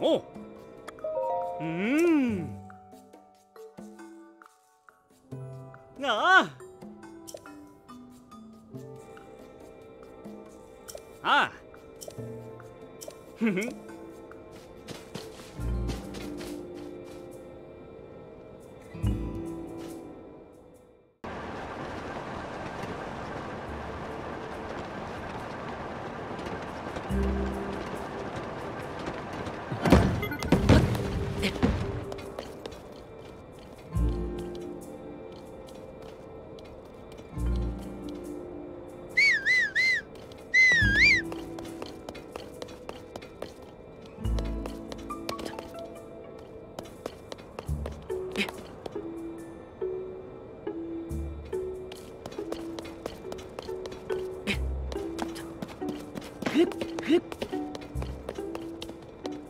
おう。ん。ああ。ああ。ふふ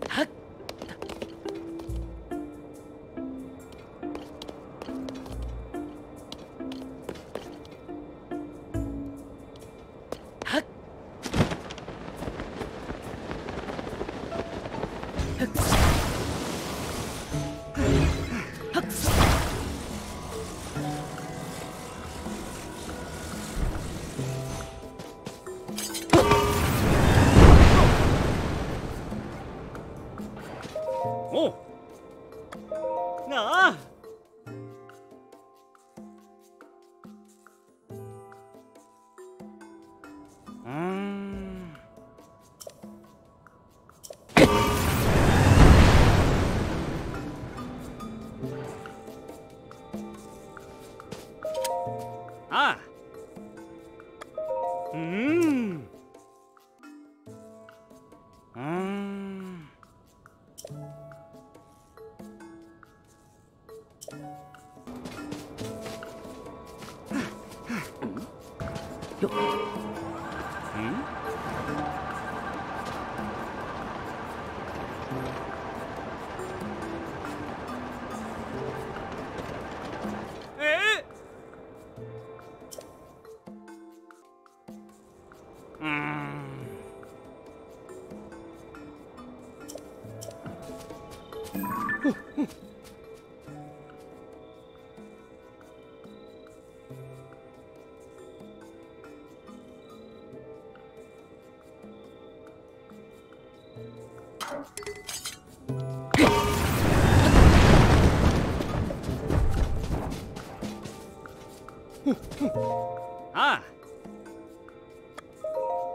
はっおう。あ。ああ。うん。うーん。え ah.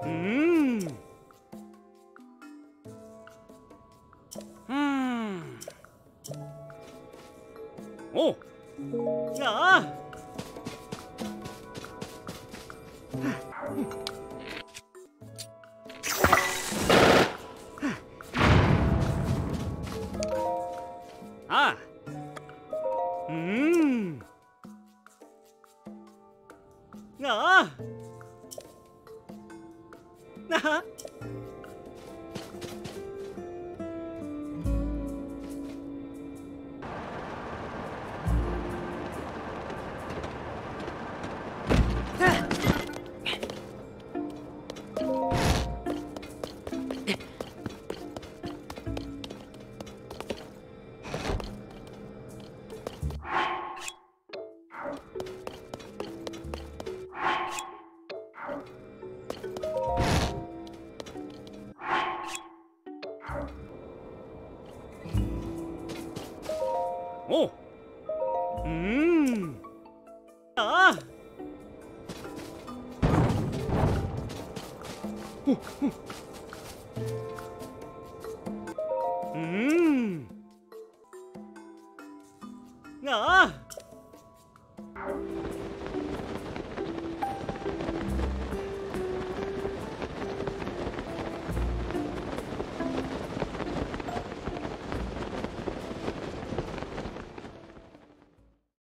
Mmm. 어. 자! 아! 음! 아! 아! 嗯。啊。嗯。嗯。啊。